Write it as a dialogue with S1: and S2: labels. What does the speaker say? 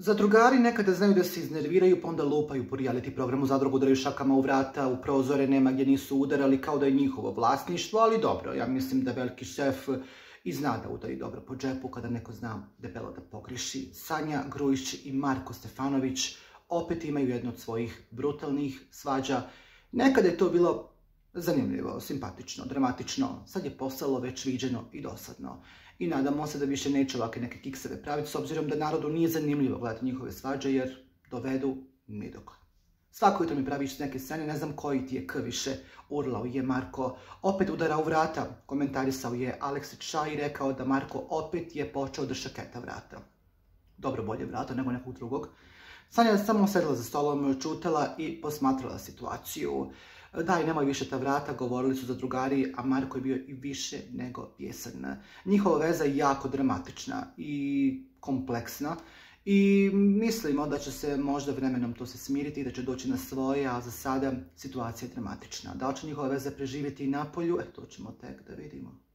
S1: Zadrugari nekada znaju da se iznerviraju, pa onda lupaju po reality programu, zadrugu udaraju šakama u vrata, u prozore, nema gdje nisu udarali, kao da je njihovo vlasništvo, ali dobro, ja mislim da veliki šef i zna da udari dobro po džepu kada neko zna debelo da pogriši. Sanja Grujić i Marko Stefanović opet imaju jednu od svojih brutalnih svađa. Nekada je to bilo zanimljivo, simpatično, dramatično, sad je postalo već viđeno i dosadno. I nadamo se da više neće ovakve neke kikseve praviti, s obzirom da narodu nije zanimljivo gledati njihove svađe, jer dovedu nidok. Svako jutro mi pravi neke scene, ne znam koji ti je k više urlao je Marko, opet udara u vrata, komentarisao je Aleksić Ša i rekao da Marko opet je počeo da šaketa vrata. Dobro bolje vrata nego nekog drugog. Sanja je samo sedla za stolom, čutela i posmatrala situaciju. Daj, nemoj više ta vrata, govorili su za drugari, a Marko je bio i više nego pjesan. Njihova veza je jako dramatična i kompleksna i mislimo da će se možda vremenom to se smiriti, da će doći na svoje, a za sada situacija je dramatična. Da li će njihova veza preživjeti i na polju, e to ćemo tek da vidimo.